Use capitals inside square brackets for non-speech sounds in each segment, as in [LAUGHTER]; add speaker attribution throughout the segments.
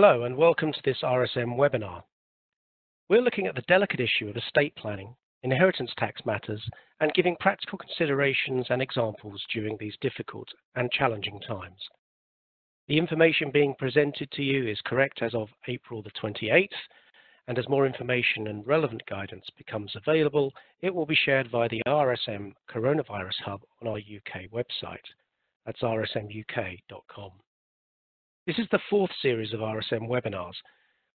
Speaker 1: Hello and welcome to this RSM webinar. We're looking at the delicate issue of estate planning, inheritance tax matters, and giving practical considerations and examples during these difficult and challenging times. The information being presented to you is correct as of April the 28th, and as more information and relevant guidance becomes available, it will be shared via the RSM Coronavirus Hub on our UK website. That's rsmuk.com. This is the fourth series of RSM webinars.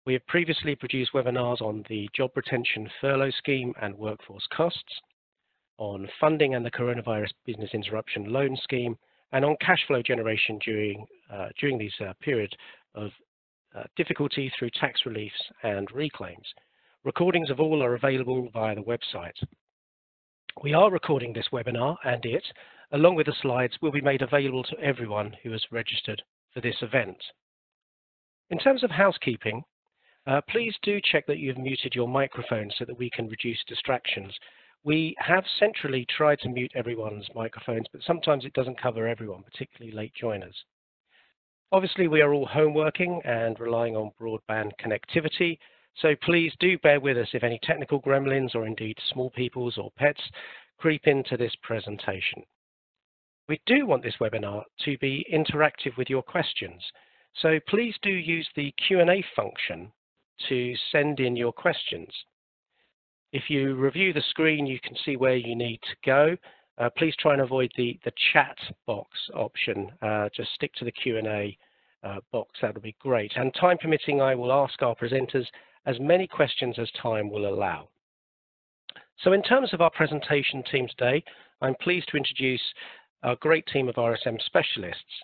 Speaker 1: We have previously produced webinars on the Job Retention Furlough Scheme and Workforce Costs, on funding and the Coronavirus Business Interruption Loan Scheme, and on cash flow generation during, uh, during these uh, period of uh, difficulty through tax reliefs and reclaims. Recordings of all are available via the website. We are recording this webinar and it, along with the slides, will be made available to everyone who has registered for this event. In terms of housekeeping, uh, please do check that you've muted your microphone so that we can reduce distractions. We have centrally tried to mute everyone's microphones, but sometimes it doesn't cover everyone, particularly late joiners. Obviously, we are all home working and relying on broadband connectivity, so please do bear with us if any technical gremlins or indeed small peoples or pets creep into this presentation. We do want this webinar to be interactive with your questions. So please do use the Q&A function to send in your questions. If you review the screen, you can see where you need to go. Uh, please try and avoid the, the chat box option. Uh, just stick to the Q&A uh, box, that would be great. And time permitting, I will ask our presenters as many questions as time will allow. So in terms of our presentation team today, I'm pleased to introduce our great team of RSM specialists.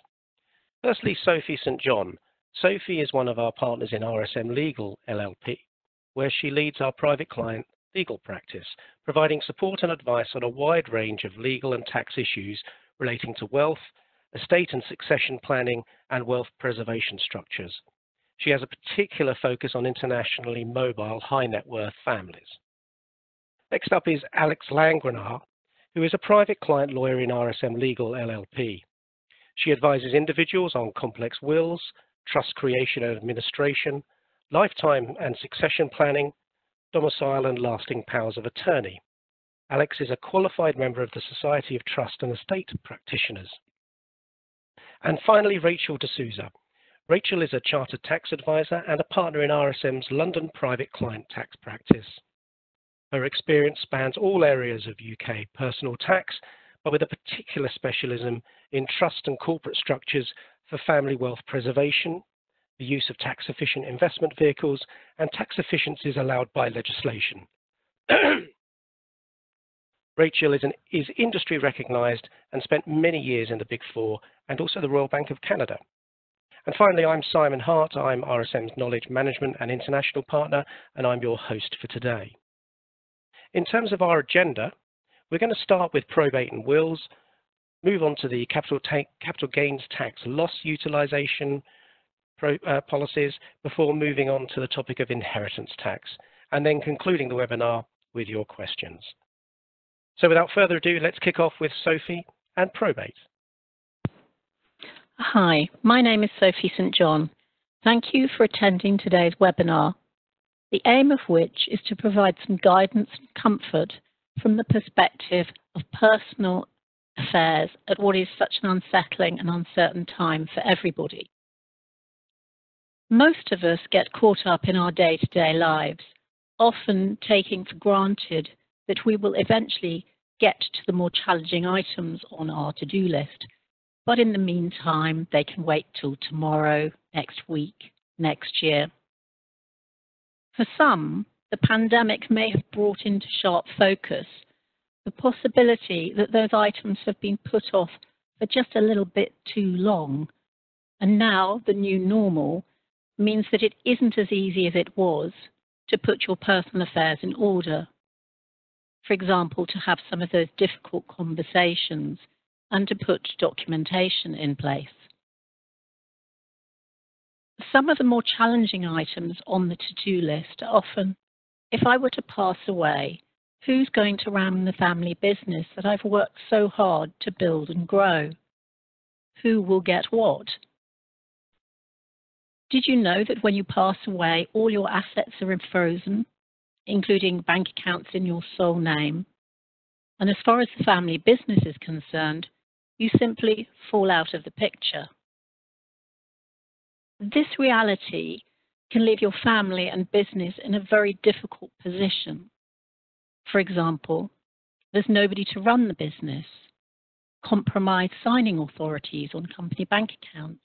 Speaker 1: Firstly, Sophie St. John. Sophie is one of our partners in RSM Legal LLP, where she leads our private client legal practice, providing support and advice on a wide range of legal and tax issues relating to wealth, estate and succession planning, and wealth preservation structures. She has a particular focus on internationally mobile high net worth families. Next up is Alex Langrenar, who is a private client lawyer in RSM Legal LLP. She advises individuals on complex wills, trust creation and administration, lifetime and succession planning, domicile and lasting powers of attorney. Alex is a qualified member of the Society of Trust and Estate Practitioners. And finally, Rachel D'Souza. Rachel is a chartered tax advisor and a partner in RSM's London private client tax practice. Her experience spans all areas of UK personal tax, but with a particular specialism in trust and corporate structures for family wealth preservation, the use of tax-efficient investment vehicles, and tax efficiencies allowed by legislation. [CLEARS THROAT] Rachel is, an, is industry recognized and spent many years in the Big Four and also the Royal Bank of Canada. And finally, I'm Simon Hart. I'm RSM's Knowledge Management and International Partner, and I'm your host for today. In terms of our agenda, we're going to start with probate and wills, move on to the capital, capital gains tax loss utilization pro, uh, policies before moving on to the topic of inheritance tax, and then concluding the webinar with your questions. So without further ado, let's kick off with Sophie and probate.
Speaker 2: Hi, my name is Sophie St. John. Thank you for attending today's webinar the aim of which is to provide some guidance and comfort from the perspective of personal affairs at what is such an unsettling and uncertain time for everybody. Most of us get caught up in our day to day lives, often taking for granted that we will eventually get to the more challenging items on our to do list. But in the meantime, they can wait till tomorrow, next week, next year. For some, the pandemic may have brought into sharp focus the possibility that those items have been put off for just a little bit too long. And now the new normal means that it isn't as easy as it was to put your personal affairs in order. For example, to have some of those difficult conversations and to put documentation in place. Some of the more challenging items on the to-do list are often, if I were to pass away, who's going to run the family business that I've worked so hard to build and grow? Who will get what? Did you know that when you pass away, all your assets are frozen, including bank accounts in your sole name? And as far as the family business is concerned, you simply fall out of the picture. This reality can leave your family and business in a very difficult position. For example, there's nobody to run the business, compromised signing authorities on company bank accounts,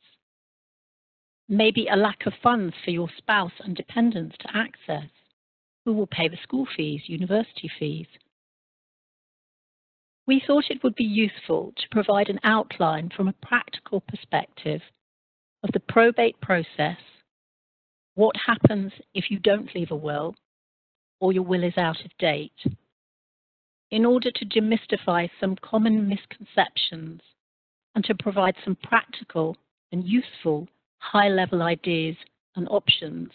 Speaker 2: maybe a lack of funds for your spouse and dependents to access, who will pay the school fees, university fees. We thought it would be useful to provide an outline from a practical perspective of the probate process, what happens if you don't leave a will or your will is out of date, in order to demystify some common misconceptions and to provide some practical and useful high level ideas and options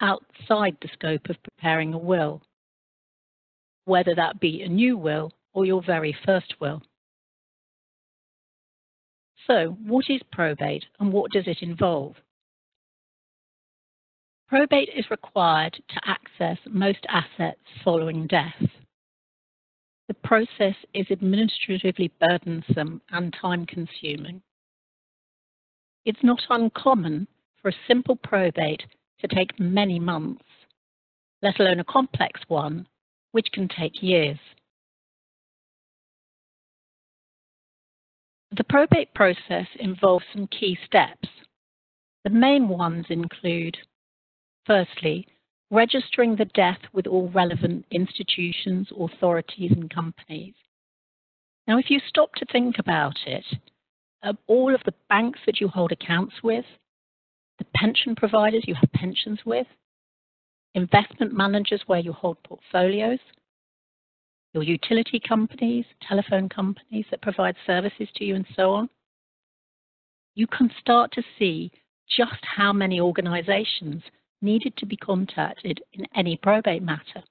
Speaker 2: outside the scope of preparing a will, whether that be a new will or your very first will. So, what is probate and what does it involve? Probate is required to access most assets following death. The process is administratively burdensome and time consuming. It's not uncommon for a simple probate to take many months, let alone a complex one, which can take years. The probate process involves some key steps. The main ones include, firstly, registering the death with all relevant institutions, authorities, and companies. Now, if you stop to think about it, all of the banks that you hold accounts with, the pension providers you have pensions with, investment managers where you hold portfolios, your utility companies, telephone companies that provide services to you, and so on, you can start to see just how many organizations needed to be contacted in any probate matter.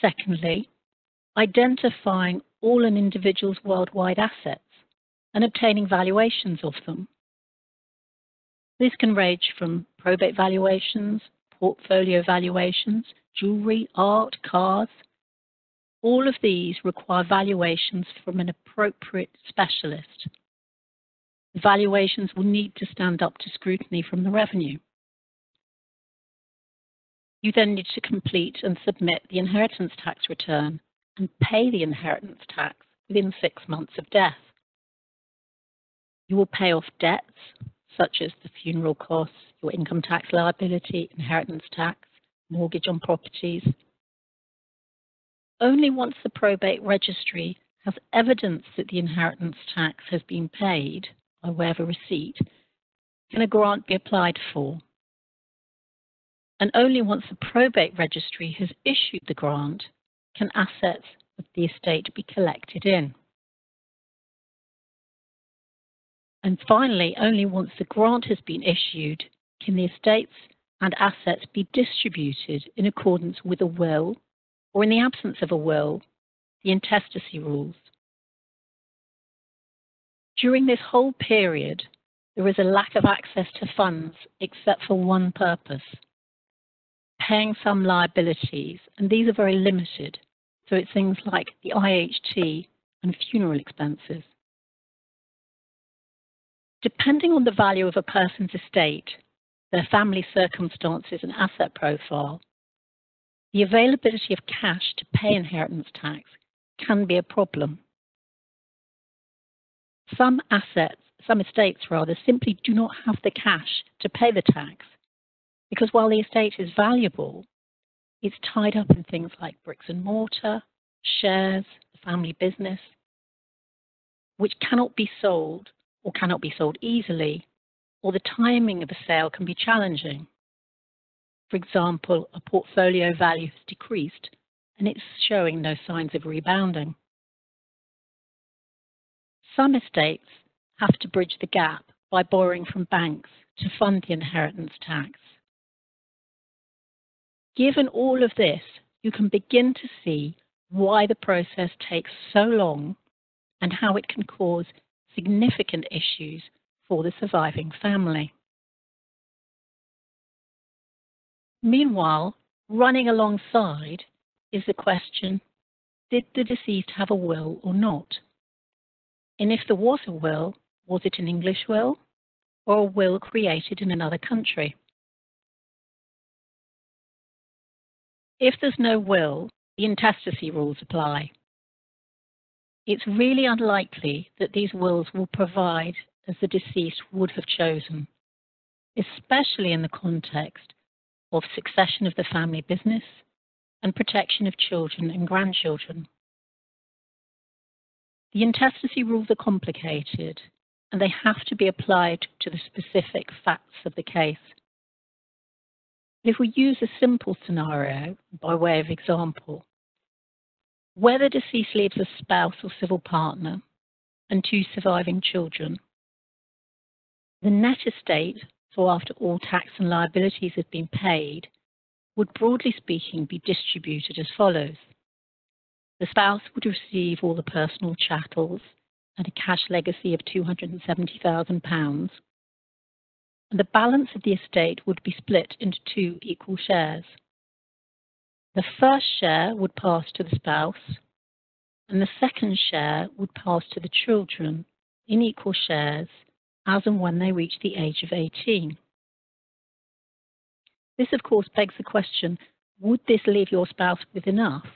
Speaker 2: Secondly, identifying all an individual's worldwide assets and obtaining valuations of them. This can range from probate valuations, portfolio valuations, jewelry, art, cars. All of these require valuations from an appropriate specialist. Valuations will need to stand up to scrutiny from the revenue. You then need to complete and submit the inheritance tax return and pay the inheritance tax within six months of death. You will pay off debts such as the funeral costs, your income tax liability, inheritance tax, mortgage on properties. Only once the probate registry has evidence that the inheritance tax has been paid by way of a receipt can a grant be applied for. And only once the probate registry has issued the grant can assets of the estate be collected in. And finally, only once the grant has been issued can the estates and assets be distributed in accordance with a will, or in the absence of a will, the intestacy rules. During this whole period, there is a lack of access to funds except for one purpose paying some liabilities, and these are very limited. So it's things like the IHT and funeral expenses. Depending on the value of a person's estate, their family circumstances and asset profile, the availability of cash to pay inheritance tax can be a problem. Some assets, some estates rather, simply do not have the cash to pay the tax because while the estate is valuable, it's tied up in things like bricks and mortar, shares, the family business, which cannot be sold or cannot be sold easily, or the timing of a sale can be challenging. For example, a portfolio value has decreased and it's showing no signs of rebounding. Some estates have to bridge the gap by borrowing from banks to fund the inheritance tax. Given all of this, you can begin to see why the process takes so long and how it can cause significant issues for the surviving family. Meanwhile, running alongside is the question did the deceased have a will or not? And if there was a will, was it an English will or a will created in another country? If there's no will, the intestacy rules apply. It's really unlikely that these wills will provide as the deceased would have chosen, especially in the context of succession of the family business and protection of children and grandchildren. The intestacy rules are complicated and they have to be applied to the specific facts of the case. If we use a simple scenario by way of example, whether deceased leaves a spouse or civil partner and two surviving children, the net estate, so after all tax and liabilities have been paid, would broadly speaking be distributed as follows. The spouse would receive all the personal chattels and a cash legacy of £270,000, and the balance of the estate would be split into two equal shares. The first share would pass to the spouse, and the second share would pass to the children in equal shares as and when they reach the age of 18. This, of course, begs the question would this leave your spouse with enough?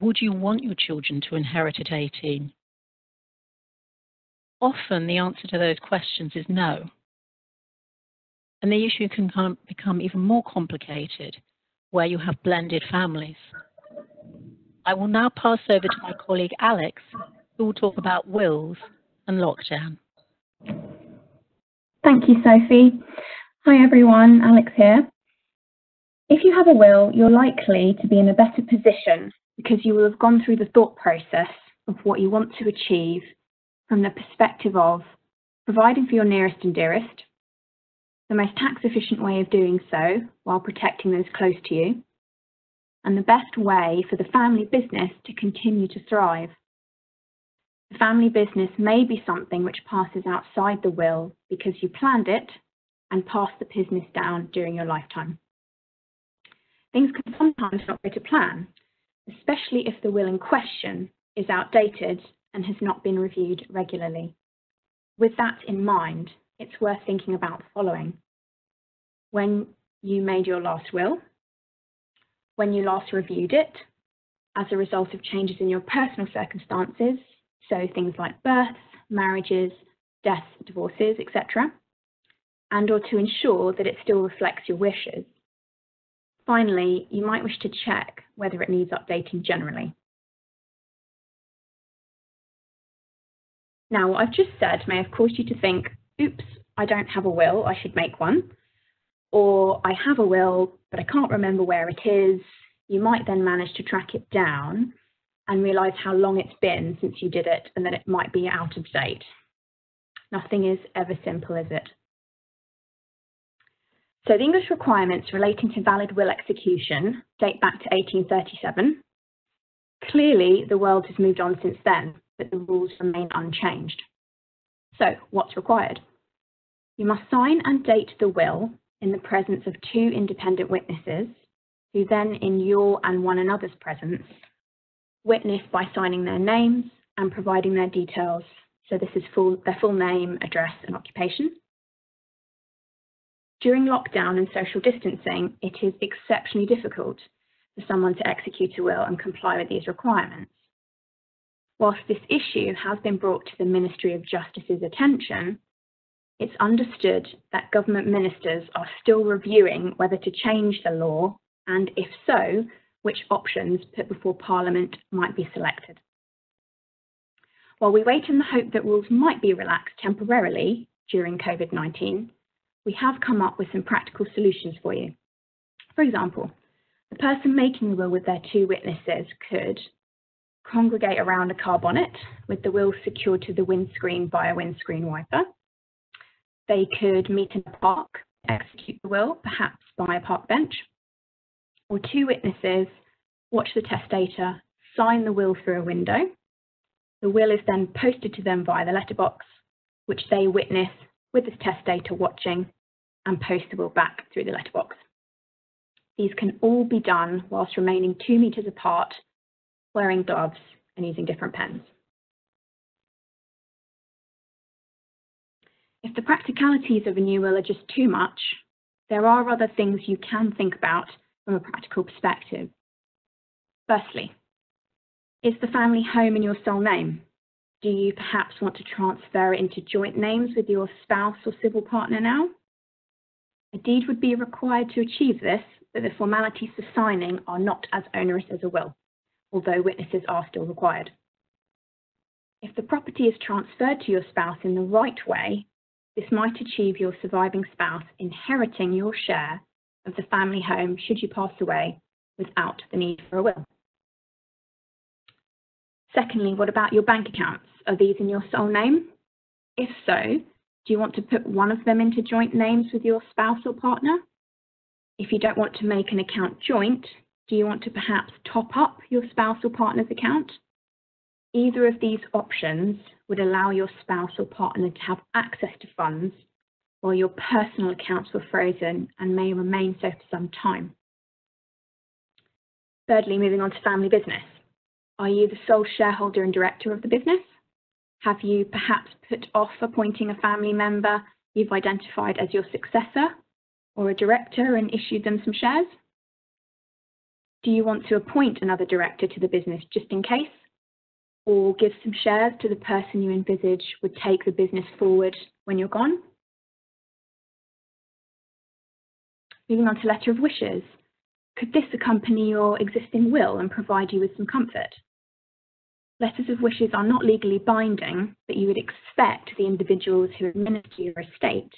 Speaker 2: Would you want your children to inherit at 18? Often the answer to those questions is no. And the issue can become even more complicated where you have blended families. I will now pass over to my colleague Alex, who will talk about wills and lockdown.
Speaker 3: Thank you, Sophie. Hi everyone, Alex here. If you have a will, you're likely to be in a better position because you will have gone through the thought process of what you want to achieve from the perspective of providing for your nearest and dearest, the most tax efficient way of doing so while protecting those close to you, and the best way for the family business to continue to thrive. The family business may be something which passes outside the will because you planned it and passed the business down during your lifetime. Things can sometimes not go to plan, especially if the will in question is outdated and has not been reviewed regularly. With that in mind, it's worth thinking about the following. When you made your last will, when you last reviewed it, as a result of changes in your personal circumstances, so things like births, marriages, deaths, divorces, etc., and or to ensure that it still reflects your wishes. Finally, you might wish to check whether it needs updating generally. Now, what I've just said may have caused you to think, oops, I don't have a will, I should make one. Or I have a will, but I can't remember where it is. You might then manage to track it down and realize how long it's been since you did it and that it might be out of date. Nothing is ever simple, is it? So the English requirements relating to valid will execution date back to 1837. Clearly, the world has moved on since then, but the rules remain unchanged. So what's required? You must sign and date the will in the presence of two independent witnesses, who then, in your and one another's presence, witness by signing their names and providing their details. So this is full, their full name, address, and occupation. During lockdown and social distancing, it is exceptionally difficult for someone to execute a will and comply with these requirements. Whilst this issue has been brought to the Ministry of Justice's attention, it's understood that government ministers are still reviewing whether to change the law and, if so, which options put before Parliament might be selected. While we wait in the hope that rules might be relaxed temporarily during COVID 19, we have come up with some practical solutions for you. For example, the person making the will with their two witnesses could congregate around a car bonnet with the will secured to the windscreen by a windscreen wiper they could meet in a park, execute the will, perhaps by a park bench, or two witnesses watch the testator sign the will through a window. The will is then posted to them via the letterbox, which they witness with the testator watching and post the will back through the letterbox. These can all be done whilst remaining two metres apart, wearing gloves and using different pens. If the practicalities of a new will are just too much, there are other things you can think about from a practical perspective. Firstly, is the family home in your sole name? Do you perhaps want to transfer it into joint names with your spouse or civil partner now? A deed would be required to achieve this, but the formalities for signing are not as onerous as a will, although witnesses are still required. If the property is transferred to your spouse in the right way, this might achieve your surviving spouse inheriting your share of the family home should you pass away without the need for a will. Secondly, what about your bank accounts? Are these in your sole name? If so, do you want to put one of them into joint names with your spouse or partner? If you don't want to make an account joint, do you want to perhaps top up your spouse or partner's account? Either of these options would allow your spouse or partner to have access to funds while your personal accounts were frozen and may remain so for some time. Thirdly, moving on to family business. Are you the sole shareholder and director of the business? Have you perhaps put off appointing a family member you've identified as your successor or a director and issued them some shares? Do you want to appoint another director to the business just in case? or give some shares to the person you envisage would take the business forward when you're gone. Moving on to letter of wishes. Could this accompany your existing will and provide you with some comfort? Letters of wishes are not legally binding, but you would expect the individuals who administer your estate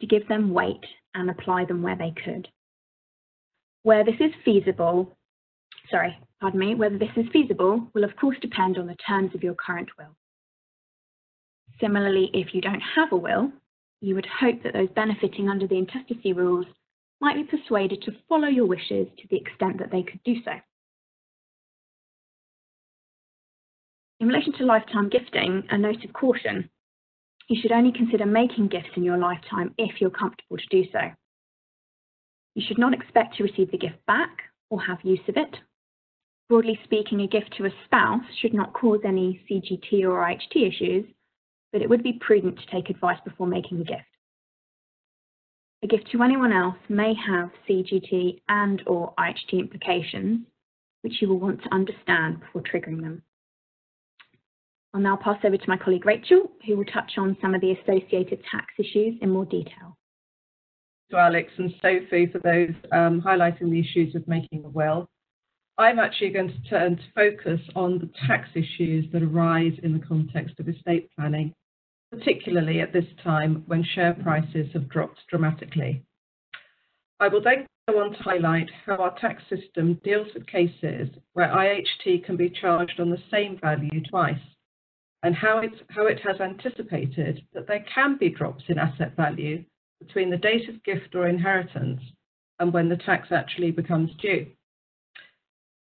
Speaker 3: to give them weight and apply them where they could. Where this is feasible, sorry, pardon me, whether this is feasible will of course depend on the terms of your current will. Similarly, if you don't have a will, you would hope that those benefiting under the intestacy rules might be persuaded to follow your wishes to the extent that they could do so. In relation to lifetime gifting, a note of caution. You should only consider making gifts in your lifetime if you're comfortable to do so. You should not expect to receive the gift back or have use of it Broadly speaking, a gift to a spouse should not cause any CGT or IHT issues, but it would be prudent to take advice before making the gift. A gift to anyone else may have CGT and or IHT implications, which you will want to understand before triggering them. I'll now pass over to my colleague Rachel, who will touch on some of the associated tax issues in more detail.
Speaker 4: To Alex and Sophie for those um, highlighting the issues of making a will. I'm actually going to turn to focus on the tax issues that arise in the context of estate planning, particularly at this time when share prices have dropped dramatically. I will then go on to highlight how our tax system deals with cases where IHT can be charged on the same value twice, and how, how it has anticipated that there can be drops in asset value between the date of gift or inheritance and when the tax actually becomes due.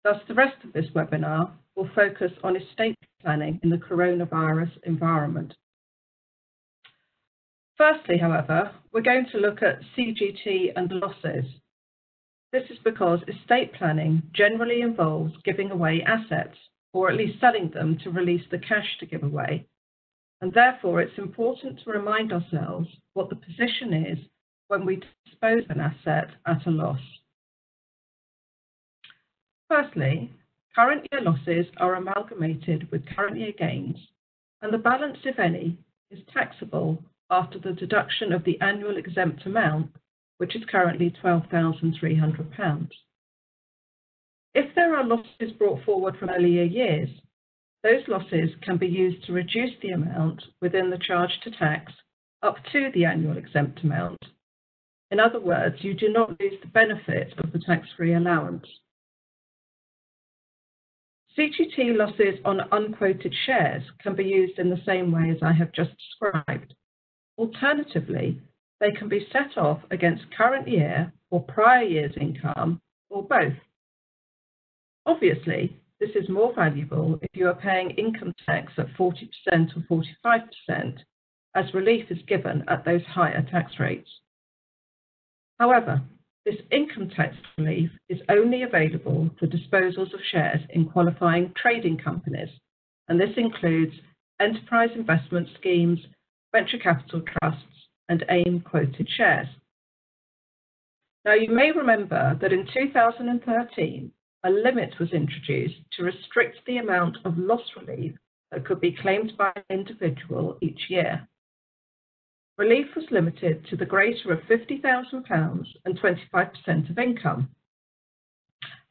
Speaker 4: Thus, the rest of this webinar will focus on estate planning in the coronavirus environment. Firstly, however, we're going to look at CGT and losses. This is because estate planning generally involves giving away assets, or at least selling them to release the cash to give away. And therefore, it's important to remind ourselves what the position is when we dispose of an asset at a loss. Firstly, current year losses are amalgamated with current year gains, and the balance, if any, is taxable after the deduction of the annual exempt amount, which is currently £12,300. If there are losses brought forward from earlier years, those losses can be used to reduce the amount within the charge to tax up to the annual exempt amount. In other words, you do not lose the benefit of the tax-free allowance. CGT losses on unquoted shares can be used in the same way as I have just described. Alternatively, they can be set off against current year or prior year's income, or both. Obviously, this is more valuable if you are paying income tax at 40% or 45%, as relief is given at those higher tax rates. However, this income tax relief is only available for disposals of shares in qualifying trading companies, and this includes enterprise investment schemes, venture capital trusts, and AIM quoted shares. Now, you may remember that in 2013, a limit was introduced to restrict the amount of loss relief that could be claimed by an individual each year. Relief was limited to the greater of £50,000 and 25% of income.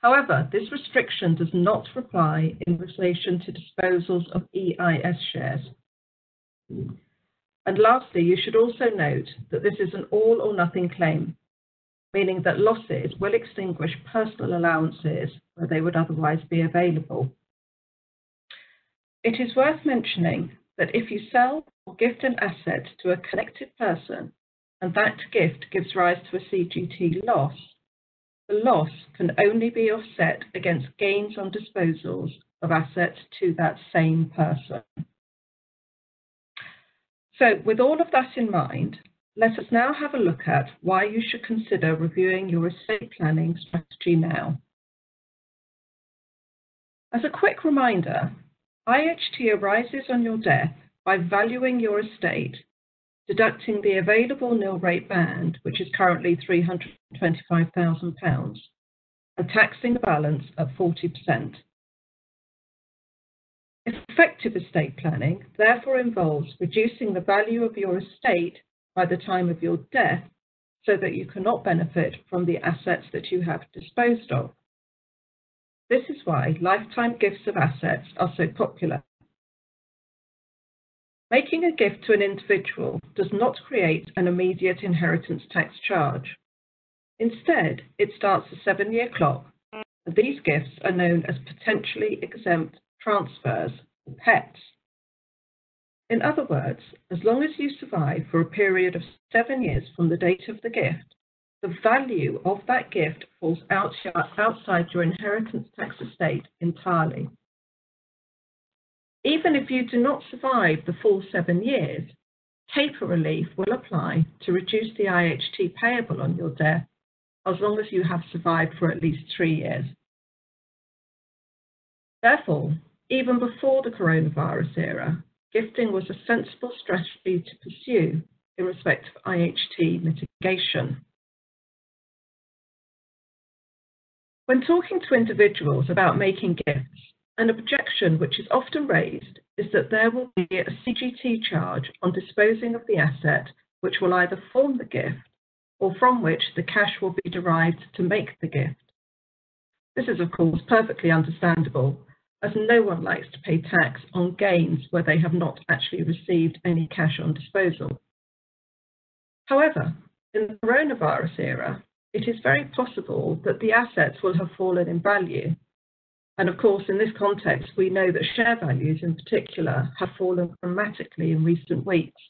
Speaker 4: However, this restriction does not apply in relation to disposals of EIS shares. And lastly, you should also note that this is an all or nothing claim, meaning that losses will extinguish personal allowances where they would otherwise be available. It is worth mentioning that if you sell or gift an asset to a connected person and that gift gives rise to a CGT loss, the loss can only be offset against gains on disposals of assets to that same person. So with all of that in mind, let us now have a look at why you should consider reviewing your estate planning strategy now. As a quick reminder, IHT arises on your death by valuing your estate, deducting the available nil rate band, which is currently £325,000, and taxing the balance at 40%. Effective estate planning therefore involves reducing the value of your estate by the time of your death so that you cannot benefit from the assets that you have disposed of. This is why lifetime gifts of assets are so popular. Making a gift to an individual does not create an immediate inheritance tax charge. Instead, it starts a seven-year clock, and these gifts are known as potentially exempt transfers, PETs. In other words, as long as you survive for a period of seven years from the date of the gift, the value of that gift falls outside your inheritance tax estate entirely. Even if you do not survive the full seven years, taper relief will apply to reduce the IHT payable on your death as long as you have survived for at least three years. Therefore, even before the coronavirus era, gifting was a sensible strategy to pursue in respect of IHT mitigation. When talking to individuals about making gifts, an objection which is often raised is that there will be a CGT charge on disposing of the asset which will either form the gift or from which the cash will be derived to make the gift. This is, of course, perfectly understandable, as no one likes to pay tax on gains where they have not actually received any cash on disposal. However, in the coronavirus era, it is very possible that the assets will have fallen in value. And of course, in this context, we know that share values in particular have fallen dramatically in recent weeks.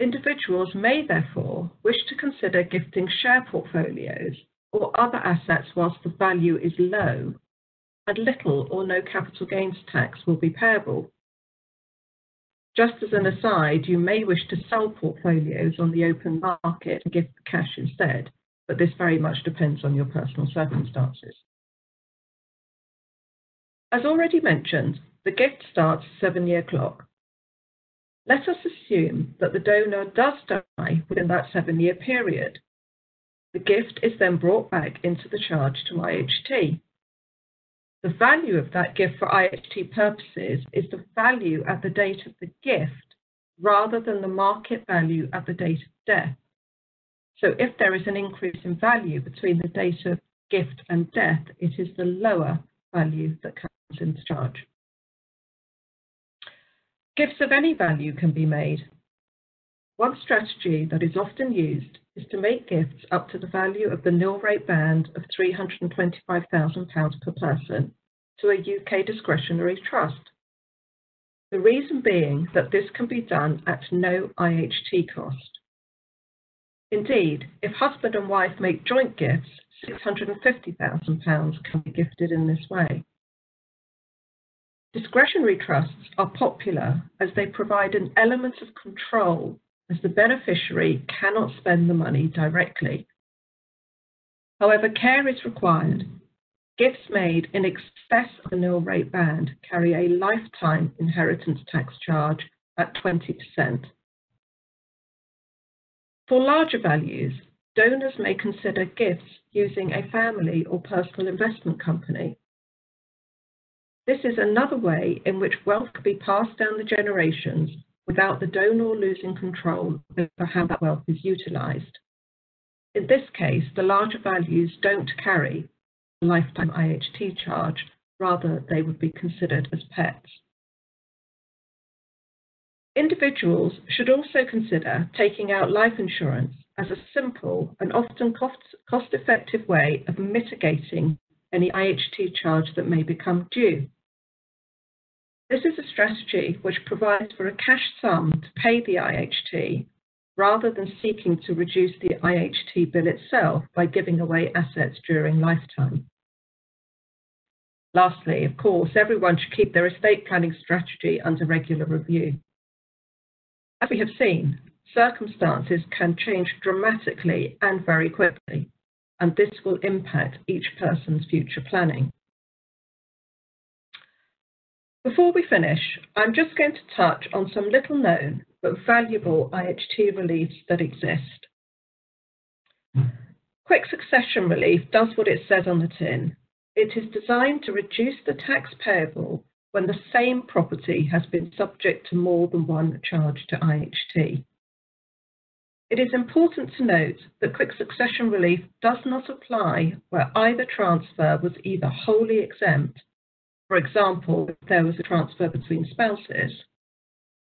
Speaker 4: Individuals may therefore wish to consider gifting share portfolios or other assets whilst the value is low, and little or no capital gains tax will be payable. Just as an aside, you may wish to sell portfolios on the open market and give the cash instead, but this very much depends on your personal circumstances. As already mentioned, the gift starts a seven-year clock. Let us assume that the donor does die within that seven-year period. The gift is then brought back into the charge to IHT. The value of that gift for IHT purposes is the value at the date of the gift rather than the market value at the date of death. So if there is an increase in value between the date of gift and death, it is the lower value that comes into charge. Gifts of any value can be made. One strategy that is often used is to make gifts up to the value of the nil rate band of £325,000 per person to a UK discretionary trust. The reason being that this can be done at no IHT cost. Indeed, if husband and wife make joint gifts, £650,000 can be gifted in this way. Discretionary trusts are popular as they provide an element of control as the beneficiary cannot spend the money directly, However, care is required. Gifts made in excess of the nil rate band carry a lifetime inheritance tax charge at 20%. For larger values, donors may consider gifts using a family or personal investment company. This is another way in which wealth could be passed down the generations without the donor losing control over how that wealth is utilised. In this case, the larger values don't carry lifetime IHT charge, rather they would be considered as PETs. Individuals should also consider taking out life insurance as a simple and often cost-effective way of mitigating any IHT charge that may become due. This is a strategy which provides for a cash sum to pay the IHT rather than seeking to reduce the IHT bill itself by giving away assets during lifetime. Lastly, of course, everyone should keep their estate planning strategy under regular review. As we have seen, circumstances can change dramatically and very quickly, and this will impact each person's future planning. Before we finish, I'm just going to touch on some little known but valuable IHT reliefs that exist. Quick succession relief does what it says on the tin. It is designed to reduce the tax payable when the same property has been subject to more than one charge to IHT. It is important to note that quick succession relief does not apply where either transfer was either wholly exempt, for example, if there was a transfer between spouses,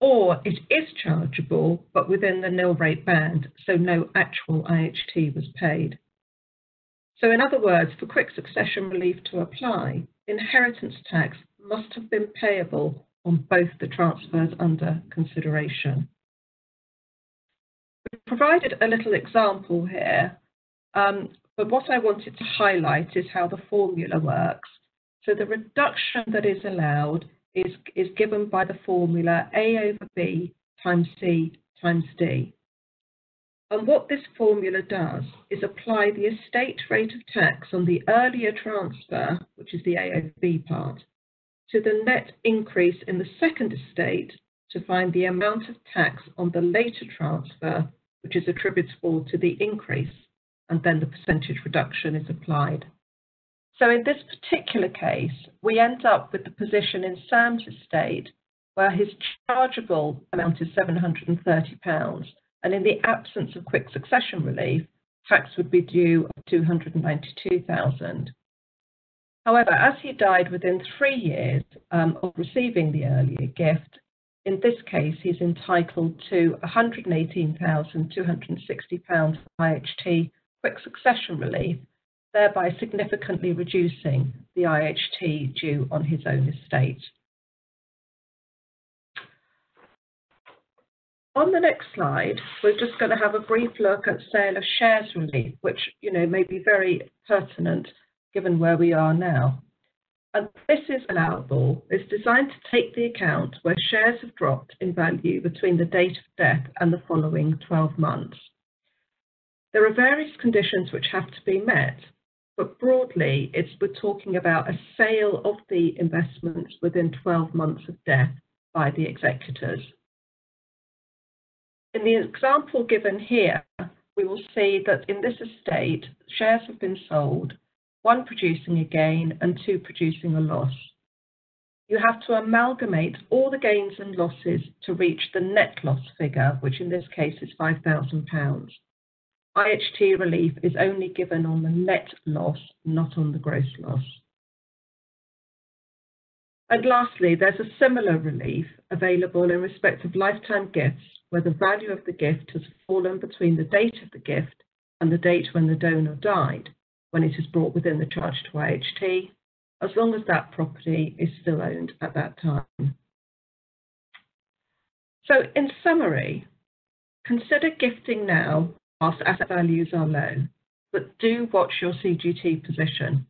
Speaker 4: or it is chargeable but within the nil rate band, so no actual IHT was paid. So in other words, for quick succession relief to apply, inheritance tax must have been payable on both the transfers under consideration. We've provided a little example here, um, but what I wanted to highlight is how the formula works. So the reduction that is allowed is, is given by the formula A over B times C times D. And what this formula does is apply the estate rate of tax on the earlier transfer, which is the A over B part, to the net increase in the second estate to find the amount of tax on the later transfer, which is attributable to the increase, and then the percentage reduction is applied. So in this particular case, we end up with the position in Sam's estate where his chargeable amount is £730, and in the absence of quick succession relief, tax would be due of £292,000. However, as he died within three years um, of receiving the earlier gift, in this case, he's entitled to £118,260 IHT quick succession relief, thereby significantly reducing the IHT due on his own estate. On the next slide, we're just going to have a brief look at sale of shares relief, which you know may be very pertinent given where we are now. And this is allowable. It's designed to take the account where shares have dropped in value between the date of death and the following 12 months. There are various conditions which have to be met, but broadly, it's we're talking about a sale of the investments within 12 months of death by the executors. In the example given here, we will see that in this estate, shares have been sold one producing a gain and two producing a loss. You have to amalgamate all the gains and losses to reach the net loss figure, which in this case is £5,000. IHT relief is only given on the net loss, not on the gross loss. And lastly, there's a similar relief available in respect of lifetime gifts where the value of the gift has fallen between the date of the gift and the date when the donor died when it is brought within the charge to IHT, as long as that property is still owned at that time. So in summary, consider gifting now whilst asset values are low, but do watch your CGT position.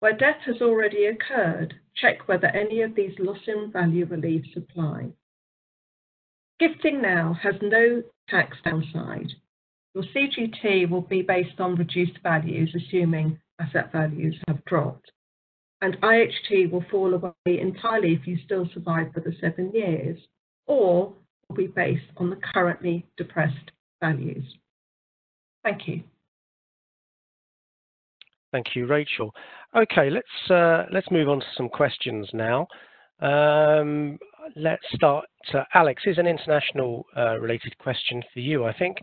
Speaker 4: Where death has already occurred, check whether any of these loss in value reliefs apply. Gifting now has no tax downside your CGT will be based on reduced values, assuming asset values have dropped. And IHT will fall away entirely if you still survive for the seven years, or will be based on the currently depressed values. Thank you.
Speaker 1: Thank you, Rachel. Okay, let's uh, let's move on to some questions now. Um, let's start. Uh, Alex, is an international uh, related question for you, I think.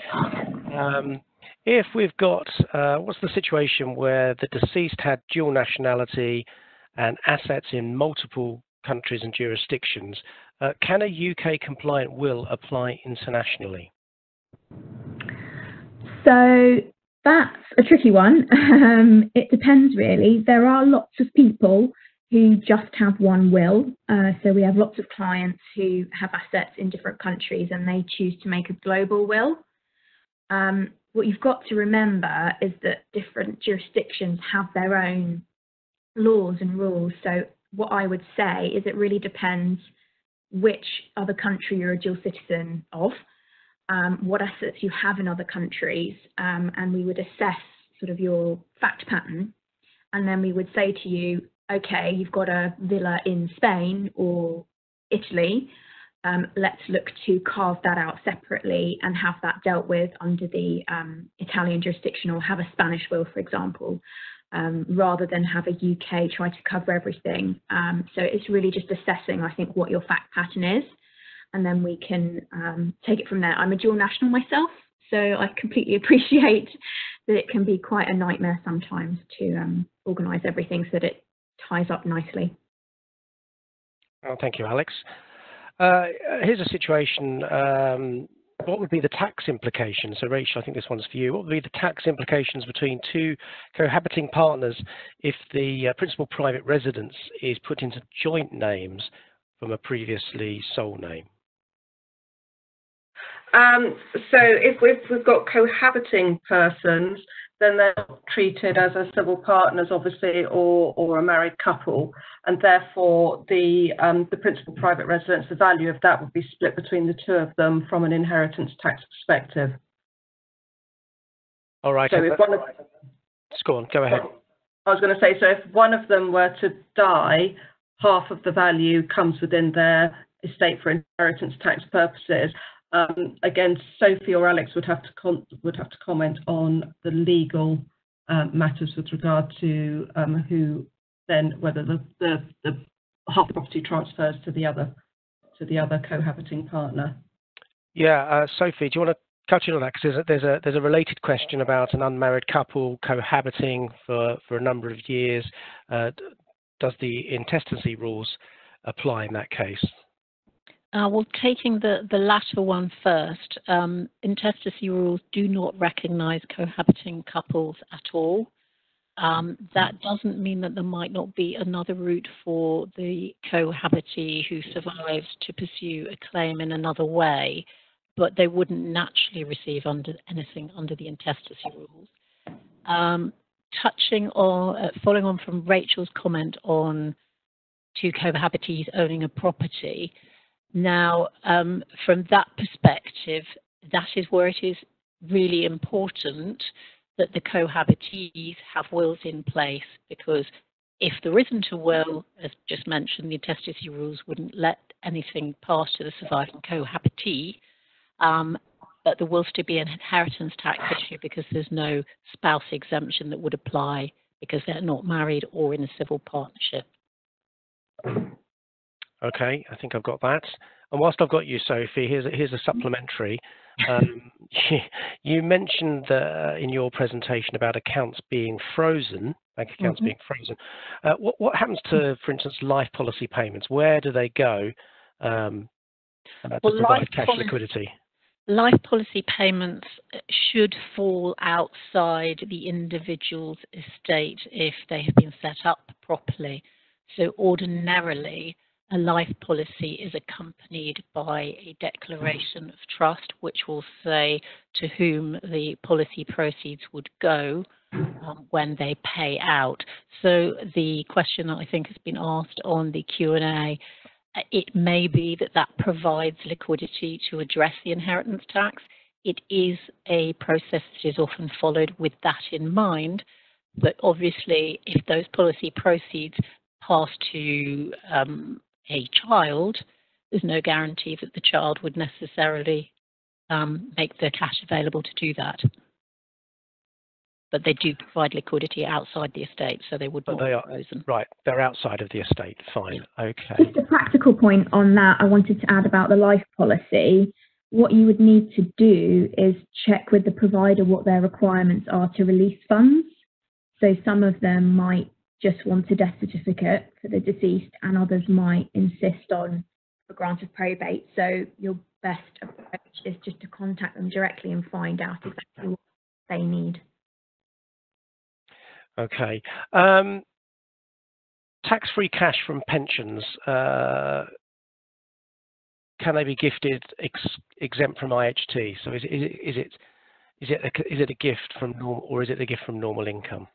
Speaker 1: Um, if we've got, uh, what's the situation where the deceased had dual nationality and assets in multiple countries and jurisdictions, uh, can a UK compliant will apply internationally?
Speaker 3: So that's a tricky one. [LAUGHS] Um, it depends really. There are lots of people who just have one will. Uh, so we have lots of clients who have assets in different countries and they choose to make a global will. Um, what you've got to remember is that different jurisdictions have their own laws and rules. So what I would say is it really depends which other country you're a dual citizen of, um, what assets you have in other countries, um, and we would assess sort of your fact pattern. And then we would say to you, okay, you've got a villa in Spain or Italy. Um, let's look to carve that out separately and have that dealt with under the um, Italian jurisdiction or have a Spanish will, for example, um, rather than have a UK try to cover everything. Um, so it's really just assessing, I think, what your fact pattern is, and then we can um, take it from there. I'm a dual national myself, so I completely [LAUGHS] appreciate that it can be quite a nightmare sometimes to um, organise everything so that it ties up nicely.
Speaker 1: Oh, thank you, Alex. Uh, here's a situation. Um, what would be the tax implications? So, Rachel, I think this one's for you. What would be the tax implications between two cohabiting partners if the uh, principal private residence is put into joint names from a previously sole name?
Speaker 4: Um, so, if we've, we've got cohabiting persons, then they're treated as a civil partners, obviously, or, or a married couple, and therefore the um, the principal private residence, the value of that would be split between the two of them from an inheritance tax perspective.
Speaker 1: All right.
Speaker 4: So if one of,
Speaker 1: go on, go ahead.
Speaker 4: I was going to say, so if one of them were to die, half of the value comes within their estate for inheritance tax purposes, um, again, Sophie or Alex would have to would have to comment on the legal uh, matters with regard to um, who then whether the, the, the half the property transfers to the other to the other cohabiting partner.
Speaker 1: Yeah, uh, Sophie, do you want to touch on that? Because there's a, there's a there's a related question about an unmarried couple cohabiting for for a number of years. Uh, does the intestacy rules apply in that case?
Speaker 2: Uh, well, taking the, the latter one first, um, intestacy rules do not recognize cohabiting couples at all. Um, that doesn't mean that there might not be another route for the cohabitee who survives to pursue a claim in another way, but they wouldn't naturally receive under anything under the intestacy rules. Um, touching on, uh, following on from Rachel's comment on two cohabitees owning a property, now, um, from that perspective, that is where it is really important that the cohabitees have wills in place because if there isn't a will, as just mentioned, the intestacy rules wouldn't let anything pass to the surviving cohabitee, um, but there will still be an inheritance tax issue because there's no spouse exemption that would apply because they're not married or in a civil partnership.
Speaker 1: Okay, I think I've got that. And whilst I've got you, Sophie, here's a, here's a supplementary. Um, [LAUGHS] you, you, mentioned uh, in your presentation about accounts being frozen, bank accounts mm -hmm. being frozen. Uh, what, what happens to, for instance, life policy payments? Where do they go um, uh, to well, provide cash policy, liquidity?
Speaker 2: Life policy payments should fall outside the individual's estate if they have been set up properly. So ordinarily, a life policy is accompanied by a declaration of trust, which will say to whom the policy proceeds would go um, when they pay out. So the question that I think has been asked on the Q&A, it may be that that provides liquidity to address the inheritance tax. it is a process that is often followed with that in mind. But obviously, if those policy proceeds pass to um, a child, there's no guarantee that the child would necessarily um, make the cash available to do that. But they do provide liquidity outside the estate, so they would
Speaker 1: But
Speaker 2: not
Speaker 1: they
Speaker 2: be
Speaker 1: are-
Speaker 2: frozen.
Speaker 1: Right, they're outside of the estate. Fine. Okay.
Speaker 3: Just a practical point on that, I wanted to add about the life policy. What you would need to do is check with the provider what their requirements are to release funds. So some of them might just want a death certificate for the deceased, and others might insist on a grant of probate. So your best approach is just to contact them directly and find out exactly what they need.
Speaker 1: Okay. Um, tax-free cash from pensions. Uh, can they be gifted ex- exempt from IHT? So is, it- is it is it is it a, is it a gift from normal or is it a gift from normal income?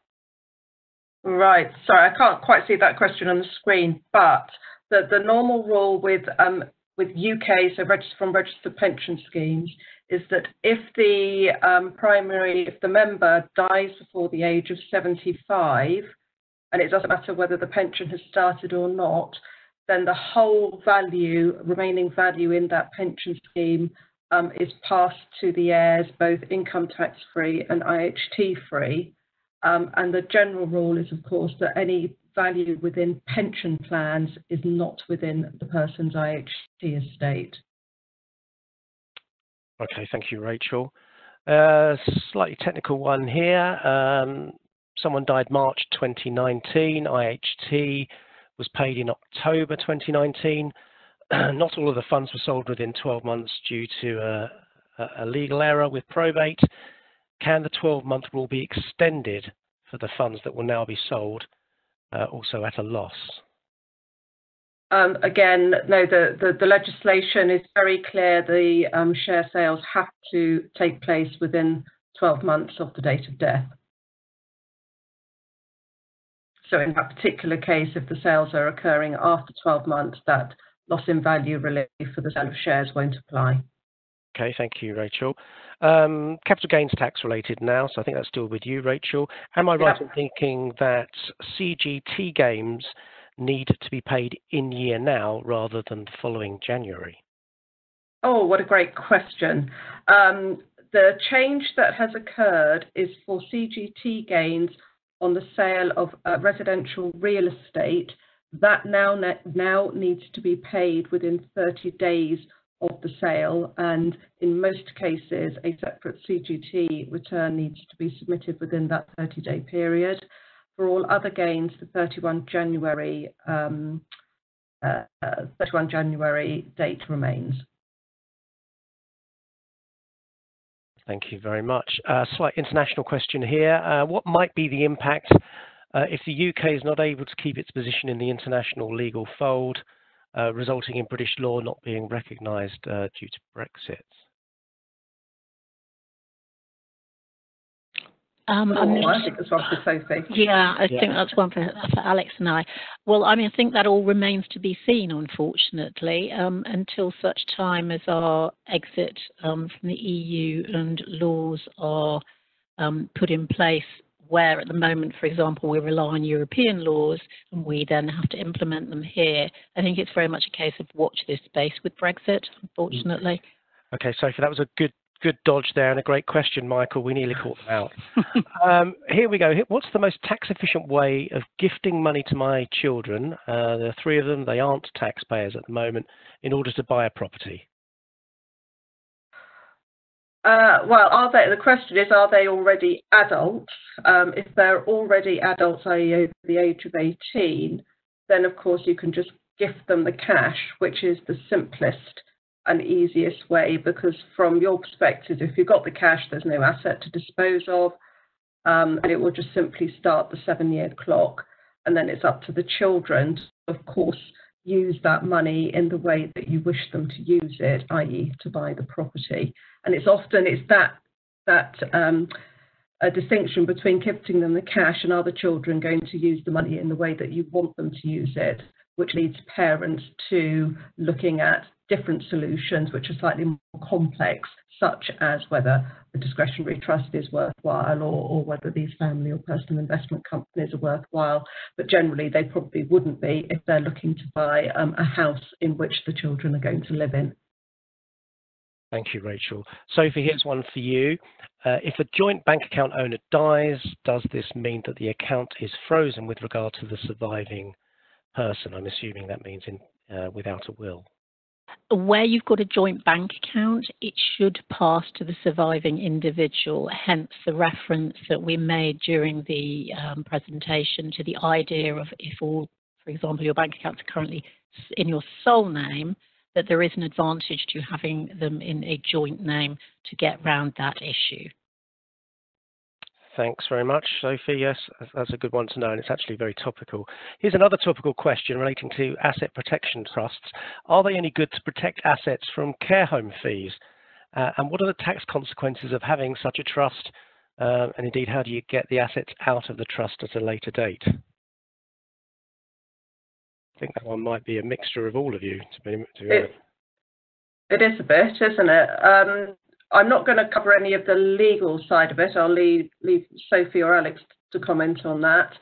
Speaker 4: Right. Sorry, I can't quite see that question on the screen, but the, the normal rule with um, with UK, so register from registered pension schemes, is that if the um, primary, if the member dies before the age of 75, and it doesn't matter whether the pension has started or not, then the whole value, remaining value in that pension scheme um, is passed to the heirs, both income tax free and IHT free. Um, and the general rule is, of course, that any value within pension plans is not within the person's IHT estate.
Speaker 1: Okay, thank you, Rachel. Uh, slightly technical one here. Um, someone died March 2019. IHT was paid in October 2019. [CLEARS THROAT] Not all of the funds were sold within 12 months due to a, a- a legal error with probate. Can the 12-month rule be extended for the funds that will now be sold, uh, also at a loss?
Speaker 4: Um, again, no, the, the, the legislation is very clear. The um, share sales have to take place within 12 months of the date of death. So in that particular case, if the sales are occurring after 12 months, that loss in value relief for the sale of shares won't apply.
Speaker 1: Okay, thank you, Rachel. Um, capital gains tax related now, so I think that's still with you, Rachel. Am I right
Speaker 4: Yeah.
Speaker 1: in thinking that CGT gains need to be paid in year now rather than the following January?
Speaker 4: Oh, what a great question. Um, the change that has occurred is for CGT gains on the sale of uh, residential real estate. That now now needs to be paid within 30 days of the sale, and in most cases, a separate CGT return needs to be submitted within that 30-day period. For all other gains, the 31 January um, uh, uh, 31 January date remains.
Speaker 1: Thank you very much. Uh, slight international question here. Uh, what might be the impact uh, if the UK is not able to keep its position in the international legal fold, uh, resulting in British law not being recognised uh, due to Brexit?
Speaker 2: Um, I'm
Speaker 4: Oh, I think that's one for Sophie.
Speaker 2: Yeah, I
Speaker 1: Yeah.
Speaker 2: think that's one for, for Alex and I. Well, I mean, I think that all remains to be seen, unfortunately, um, until such time as our exit um, from the EU and laws are um, put in place. Where at the moment, for example, we rely on European laws and we then have to implement them here. I think it's very much a case of watch this space with Brexit, unfortunately.
Speaker 1: Okay, Sophie, that was a good good dodge there and a great question, Michael. We nearly caught them out. [LAUGHS] um, here we go. What's the most tax efficient way of gifting money to my children? Uh, there are three of them. They aren't taxpayers at the moment. In order to buy a property.
Speaker 4: Uh, well, are they? The question is, are they already adults? Um, if they're already adults, i.e., over the age of 18, then of course you can just gift them the cash, which is the simplest and easiest way because from your perspective, if you've got the cash, there's no asset to dispose of, um, and it will just simply start the seven-year clock, and then it's up to the children of course, use that money in the way that you wish them to use it, i.e., to buy the property. And it's often it's that that um, a distinction between gifting them the cash and are the children going to use the money in the way that you want them to use it. Which leads parents to looking at different solutions which are slightly more complex, such as whether a discretionary trust is worthwhile or, or whether these family or personal investment companies are worthwhile. But generally, they probably wouldn't be if they're looking to buy um, a house in which the children are going to live in.
Speaker 1: Thank you, Rachel. Sophie, here's one for you. Uh, if a joint bank account owner dies, does this mean that the account is frozen with regard to the surviving person. I'm assuming that means in uh, without a will.
Speaker 2: Where you've got a joint bank account, it should pass to the surviving individual, hence the reference that we made during the um, presentation to the idea of if all, for example, your bank accounts are currently in your sole name, that there is an advantage to having them in a joint name to get round that issue.
Speaker 1: Thanks very much, Sophie. Yes, that's a good one to know, and it's actually very topical. Here's another topical question relating to asset protection trusts. Are they any good to protect assets from care home fees? Uh, and what are the tax consequences of having such a trust? Uh, and indeed, how do you get the assets out of the trust at a later date? I think that one might be a mixture of all of you, to be, to be
Speaker 4: it, it is a bit, isn't it? Um, I'm not going to cover any of the legal side of it. I'll leave, leave Sophie or Alex to comment on that.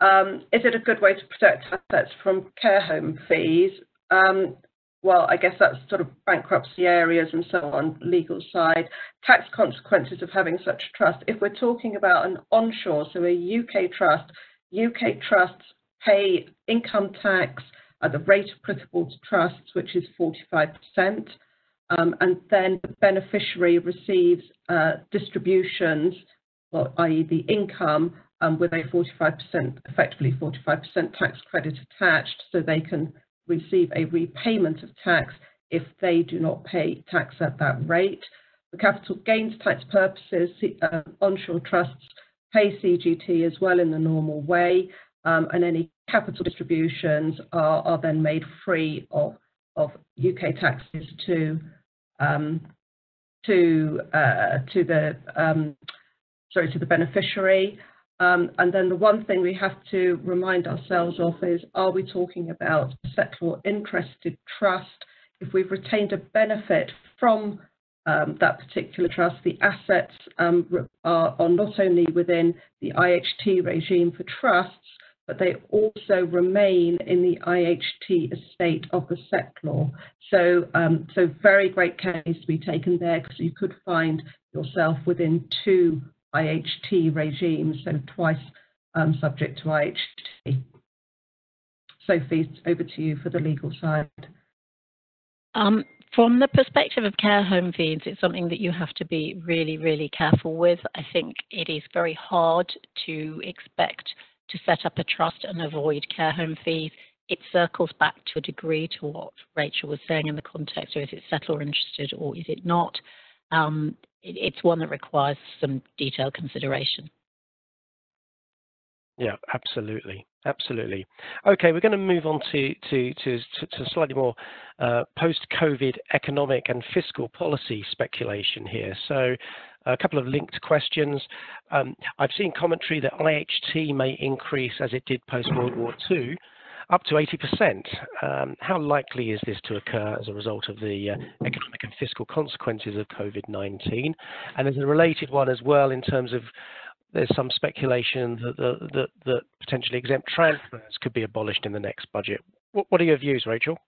Speaker 4: Um, is it a good way to protect assets from care home fees? Um, well, I guess that's sort of bankruptcy areas and so on, legal side. Tax consequences of having such a trust. If we're talking about an onshore, so a UK trust, UK trusts pay income tax at the rate applicable to trusts, which is 45%. Um, and then the beneficiary receives uh, distributions, well, i.e. the income, um, with a 45%, effectively 45% tax credit attached, so they can receive a repayment of tax if they do not pay tax at that rate. For capital gains tax purposes, uh, onshore trusts pay CGT as well in the normal way, um, and any capital distributions are, are then made free of, of UK taxes to um, to uh, to the um, sorry to the beneficiary. Um, and then the one thing we have to remind ourselves of is: Are we talking about a settlor interested trust? If we've retained a benefit from um, that particular trust, the assets um, are, are not only within the IHT regime for trusts, but they also remain in the IHT estate of the settlor. So, um, so very great care needs to be taken there because you could find yourself within two IHT regimes, so twice um, subject to IHT. Sophie, over to you for the legal side.
Speaker 2: Um, from the perspective of care home fees, it's something that you have to be really, really careful with. I think it is very hard to expect to set up a trust and avoid care home fees. It circles back to a degree to what Rachel was saying in the context of is it settlor interested or is it not. Um, it, it's one that requires some detailed consideration.
Speaker 1: Yeah, absolutely, absolutely. Okay, we're going to move on to to to, to slightly more uh, post-COVID economic and fiscal policy speculation here. So, a couple of linked questions. Um, I've seen commentary that IHT may increase as it did post World War II up to 80%. Um, how likely is this to occur as a result of the uh, economic and fiscal consequences of COVID-19? And there's a related one as well in terms of there's some speculation that, that, that, that potentially exempt transfers could be abolished in the next budget. What, what are your views, Rachel?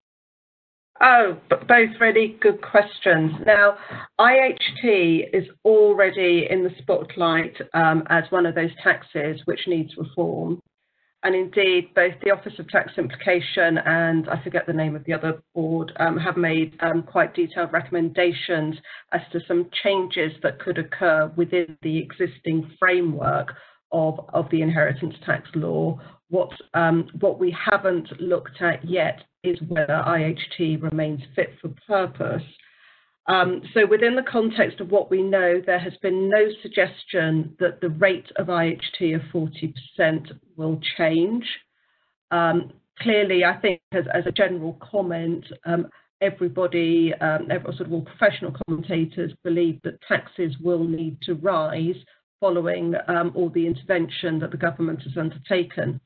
Speaker 4: Oh, both really good questions. Now, IHT is already in the spotlight um, as one of those taxes which needs reform. And indeed, both the Office of Tax Simplification and I forget the name of the other board um, have made um, quite detailed recommendations as to some changes that could occur within the existing framework of, of the inheritance tax law. What, um, what we haven't looked at yet is whether IHT remains fit for purpose. Um, so within the context of what we know, there has been no suggestion that the rate of IHT of 40% will change. Um, clearly, I think as, as, a general comment, um, everybody, um, every, sort of all professional commentators believe that taxes will need to rise following um, all the intervention that the government has undertaken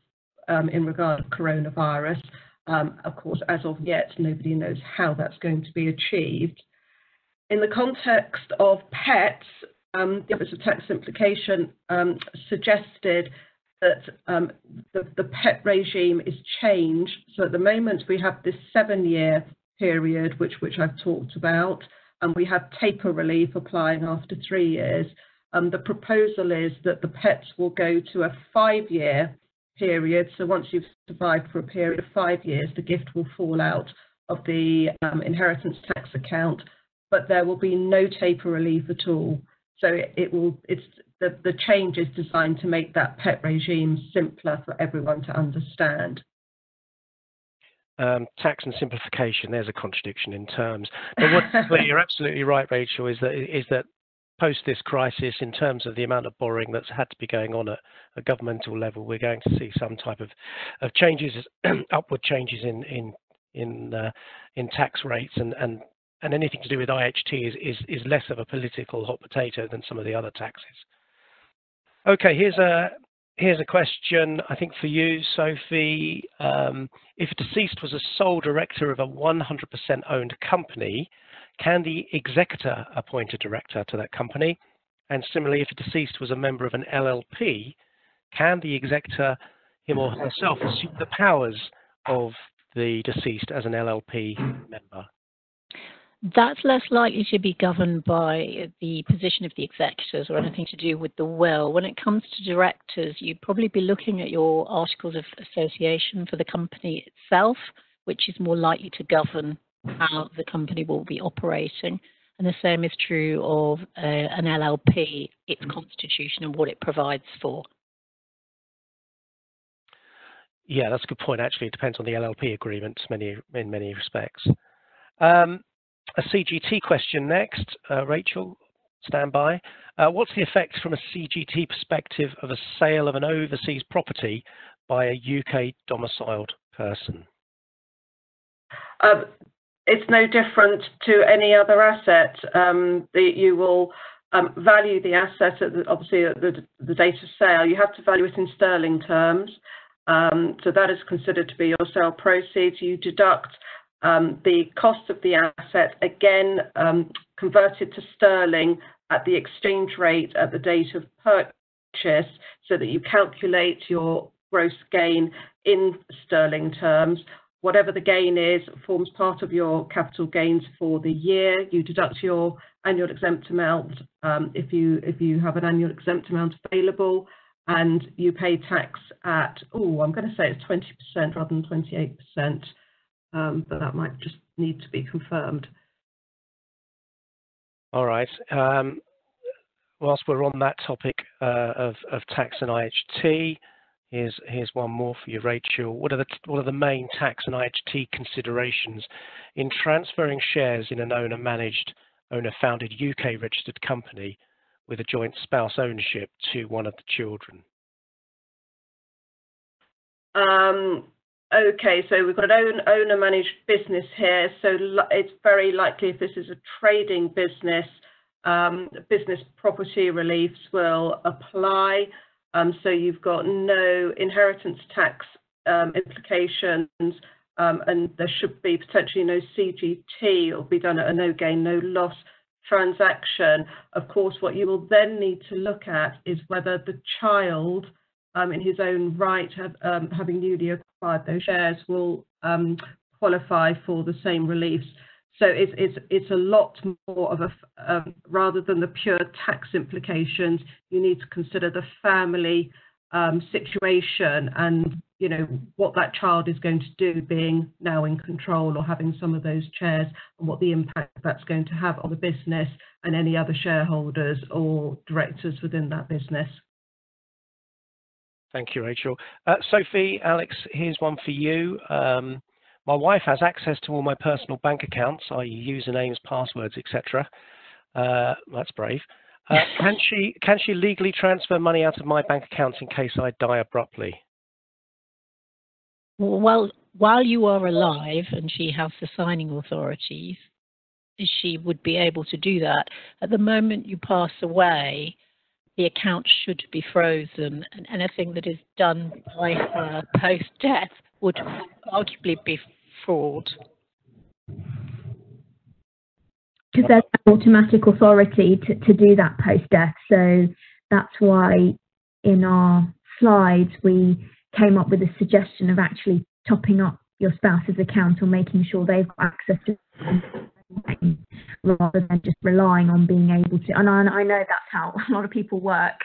Speaker 4: um, in regard to coronavirus. Um, of course, as of yet, nobody knows how that's going to be achieved. In the context of PETs, um, the Office of Tax Simplification um, suggested that um, the, the, PET regime is changed. So at the moment we have this seven-year period, which, which I've talked about, and we have taper relief applying after three years. Um, the proposal is that the PETs will go to a five-year period. So once you've survived for a period of five years, the gift will fall out of the um, inheritance tax account, but there will be no taper relief at all. So it, it will, it's the, the change is designed to make that PET regime simpler for everyone to understand.
Speaker 1: Um, tax and simplification, there's a contradiction in terms. But what, [LAUGHS] you're absolutely right, Rachel, is that is that post this crisis, in terms of the amount of borrowing that's had to be going on at a governmental level, we're going to see some type of, of changes, [CLEARS THROAT] upward changes in in in uh, in tax rates and and and anything to do with IHT is, is is less of a political hot potato than some of the other taxes. Okay, here's a here's a question I think for you, Sophie. Um, if a deceased was a sole director of a 100% owned company, can the executor appoint a director to that company? And similarly, if a deceased was a member of an LLP, can the executor, him or herself, assume the powers of the deceased as an LLP member?
Speaker 2: that's less likely to be governed by the position of the executors or anything to do with the will. When it comes to directors, you'd probably be looking at your articles of association for the company itself, which is more likely to govern how the company will be operating. And the same is true of uh, an LLP, its constitution and what it provides for.
Speaker 1: Yeah, that's a good point. Actually, it depends on the LLP agreement many, in many respects. Um, a CGT question next. Uh, Rachel, stand by. Uh, what's the effect from a CGT perspective of a sale of an overseas property by a UK domiciled person?
Speaker 4: Um, it's no different to any other asset. Um, you will um, value the asset at obviously at the, date of sale. You have to value it in sterling terms. Um, so that is considered to be your sale proceeds. You deduct the cost of the asset, again, converted to sterling at the exchange rate at the date of purchase so that you calculate your gross gain in sterling terms. Whatever the gain is forms part of your capital gains for the year. You deduct your annual exempt amount um, if you if you have an annual exempt amount available, and you pay tax at oh I'm going to say it's 20% rather than 28% um, but that might just need to be confirmed.
Speaker 1: All right. Um, whilst we're on that topic uh, of, of tax and IHT, here's here's one more for you, Rachel. What are the what are the main tax and IHT considerations in transferring shares in an owner-managed, owner-founded UK-registered company with a joint spouse ownership to one of the children?
Speaker 4: Um, Okay, so we've got an owner managed business here. So it's very likely if this is a trading business, um, business property reliefs will apply. Um, so you've got no inheritance tax um, implications um, and there should be potentially no CGT. It'll be done at a no gain, no loss transaction. Of course, what you will then need to look at is whether the child um, in his own right, have, um, having newly acquired those shares, will um, qualify for the same reliefs. So it's it's it's a lot more of a um, rather than the pure tax implications. You need to consider the family um, situation and you know what that child is going to do, being now in control or having some of those shares, and what the impact that's going to have on the business and any other shareholders or directors within that business.
Speaker 1: Thank you, Rachel. Uh, Sophie, Alex, here's one for you. Um, my wife has access to all my personal bank accounts, i.e. usernames, passwords, etc. Uh, that's brave. Uh, [LAUGHS] can she can she legally transfer money out of my bank accounts in case I die abruptly?
Speaker 2: Well, while you are alive and she has the signing authorities, she would be able to do that. At the moment you pass away, the account should be frozen and anything that is done by her post-death would arguably be fraud.
Speaker 3: Because there's automatic authority to, to do that post death. So that's why in our slides we came up with a suggestion of actually topping up your spouse's account or making sure they've got access to rather than just relying on being able to. And I, I know that's how [LAUGHS] a lot of people work,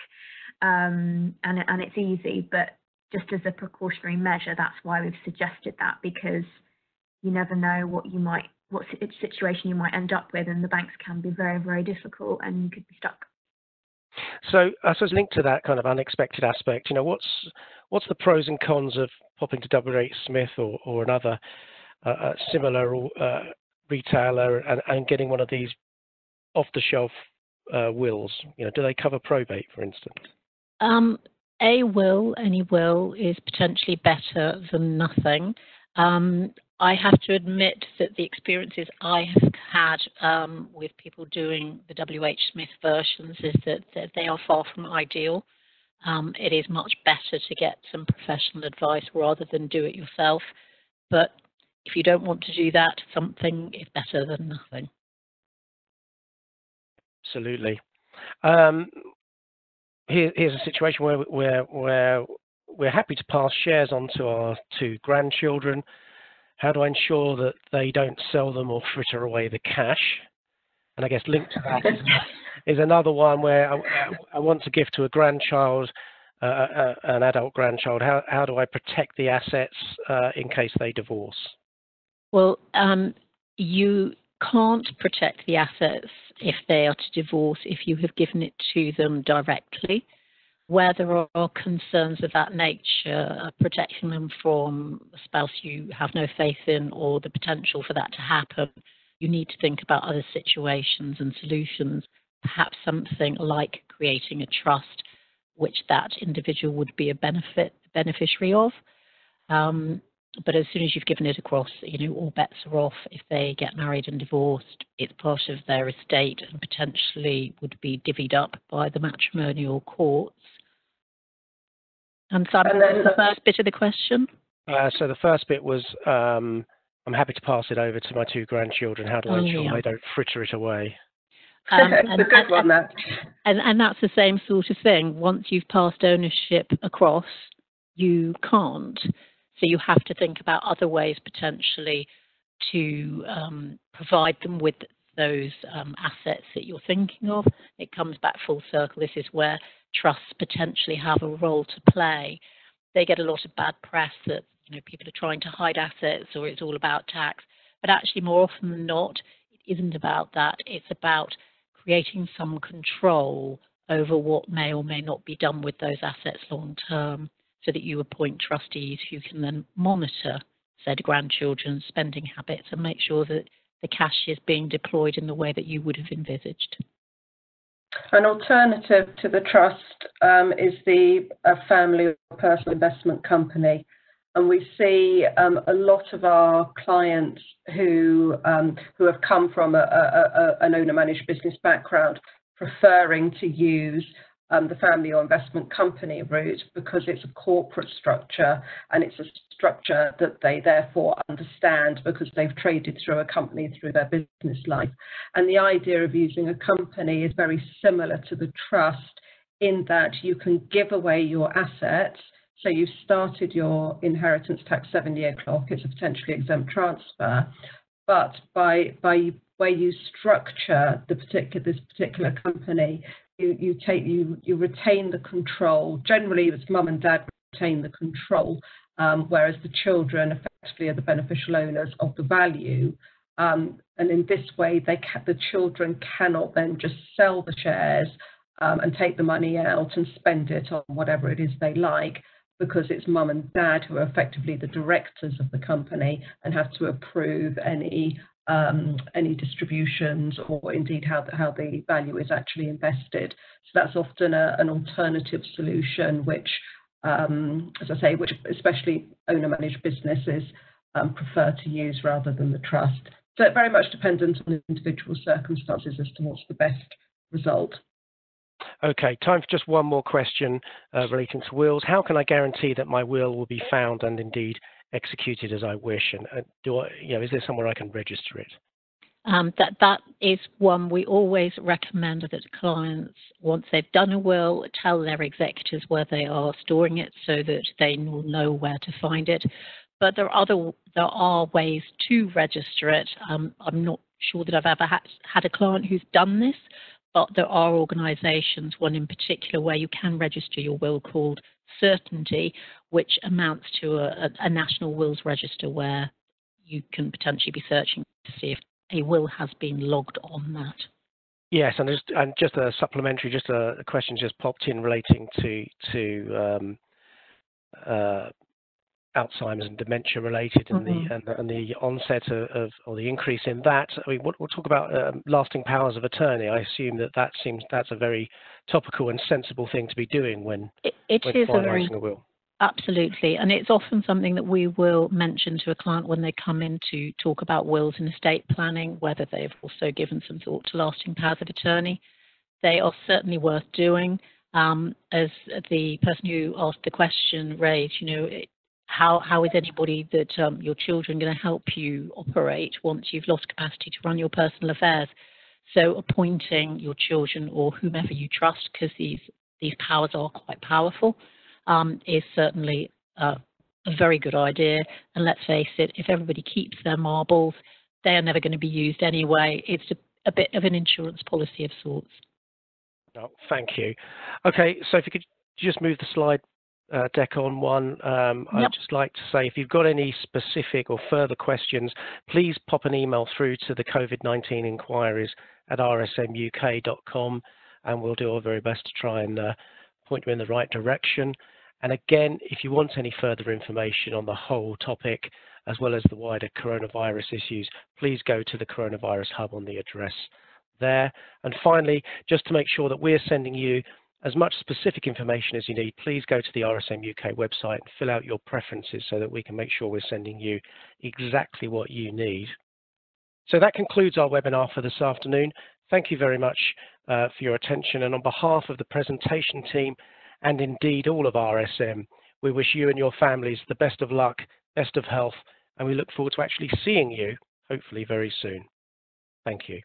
Speaker 3: um, and and it's easy, but just as a precautionary measure, that's why we've suggested that because you never know what you might what situation you might end up with, and the banks can be very very difficult, and you could be stuck.
Speaker 1: So I suppose linked to that kind of unexpected aspect, you know, what's what's the pros and cons of popping to WH Smith or, or another uh, uh similar uh, retailer and, and, getting one of these off-the-shelf uh, wills? You know, do they cover probate, for instance?
Speaker 2: Um, a will, any will, is potentially better than nothing. Um, I have to admit that the experiences I have had um, with people doing the WH Smith versions is that, that they are far from ideal. Um, it is much better to get some professional advice rather than do it yourself. But if you don't want to do that, something is better than nothing.
Speaker 1: Absolutely. Um, here, here's a situation where, where, where we're happy to pass shares on to our two grandchildren how do I ensure that they don't sell them or fritter away the cash? And I guess linked to that is, [LAUGHS] is another one where I, I, want to give to a grandchild, uh, uh, an adult grandchild. How, how do I protect the assets uh, in case they divorce?
Speaker 2: Well, um, you can't protect the assets if they are to divorce if you have given it to them directly where there are concerns of that nature, protecting them from a spouse you have no faith in or the potential for that to happen, you need to think about other situations and solutions, perhaps something like creating a trust which that individual would be a benefit beneficiary of. Um, but as soon as you've given it across, you know, all bets are off. If they get married and divorced, it's part of their estate and potentially would be divvied up by the matrimonial courts. And Simon, and then, the first bit of the question?
Speaker 1: Uh, so the first bit was, um, I'm happy to pass it over to my two grandchildren. How do I ensure yeah. they don't fritter it away?
Speaker 4: Um, [LAUGHS] and, a good one, that.
Speaker 2: And, and that's the same sort of thing. Once you've passed ownership across, you can't. So you have to think about other ways potentially to um, provide them with those um, assets that you're thinking of. It comes back full circle. This is where trusts potentially have a role to play. They get a lot of bad press that you know people are trying to hide assets or it's all about tax. But actually, more often than not, it isn't about that. It's about creating some control over what may or may not be done with those assets long term so that you appoint trustees who can then monitor said grandchildren's spending habits and make sure that the cash is being deployed in the way that you would have envisaged.
Speaker 4: An alternative to the trust um, is the family or personal investment company. And we see um, a lot of our clients who um, who have come from a, a, a, an owner managed business background preferring to use um, the family or investment company route because it's a corporate structure and it's a structure that they therefore understand because they've traded through a company through their business life. And the idea of using a company is very similar to the trust in that you can give away your assets. So you've started your inheritance tax seven year clock, it's a potentially exempt transfer. But by by where you structure the particular this particular company, you, you take you you retain the control. Generally, it's mum and dad retain the control, um, whereas the children effectively are the beneficial owners of the value. Um, and in this way, they ca- the children cannot then just sell the shares um, and take the money out and spend it on whatever it is they like because it's mum and dad who are effectively the directors of the company and have to approve any any distributions or indeed how the, how the value is actually invested. So that's often an alternative solution, which, um, as I say, which especially owner-managed businesses um, prefer to use rather than the trust. So very much dependent on individual circumstances as to what's the best result.
Speaker 1: Okay, time for just one more question uh, relating to wills. How can I guarantee that my will will be found and indeed executed as I wish? And, and do I, you know, is there somewhere I can register it?
Speaker 2: Um, that that is one we always recommend that clients, once they've done a will, tell their executors where they are storing it so that they will know where to find it. But there are other there are ways to register it. Um, I'm not sure that I've ever had, had a client who's done this, but there are organisations, one in particular, where you can register your will called Certainty, which amounts to a, a national wills register where you can potentially be searching to see if a will has been logged on that.
Speaker 1: Yes, and just, and just a supplementary, just a, a question just popped in relating to to um, uh, Alzheimer's and dementia related, and mm-hmm. the and the, and the onset of, of, or the increase in that. I mean, we'll, we'll talk about um, lasting powers of attorney. I assume that that seems that's a very topical and sensible thing to be doing when
Speaker 2: it, it
Speaker 1: when
Speaker 2: is a, very,
Speaker 1: a will.
Speaker 2: Absolutely, and it's often something that we will mention to a client when they come in to talk about wills and estate planning, whether they've also given some thought to lasting powers of attorney. They are certainly worth doing. Um, as the person who asked the question raised, you know, how how is anybody that um, your children going to help you operate once you've lost capacity to run your personal affairs? So appointing your children or whomever you trust, because these these powers are quite powerful um, is certainly uh, a very good idea. And let's face it, if everybody keeps their marbles, they are never going to be used anyway. It's a, a bit of an insurance policy of sorts.
Speaker 1: Oh, thank you. Okay, so if you could just move the slide uh, deck on one, um, yep. I'd just like to say if you've got any specific or further questions, please pop an email through to the COVID-19 inquiries at rsmuk.com and we'll do our very best to try and uh, point you in the right direction. And again, if you want any further information on the whole topic, as well as the wider coronavirus issues, please go to the Coronavirus Hub on the address there. And finally, just to make sure that we're sending you as much specific information as you need, please go to the RSM UK website and fill out your preferences so that we can make sure we're sending you exactly what you need. So that concludes our webinar for this afternoon. Thank you very much uh, for your attention. And on behalf of the presentation team and indeed all of RSM, we wish you and your families the best of luck, best of health, and we look forward to actually seeing you, hopefully very soon. Thank you.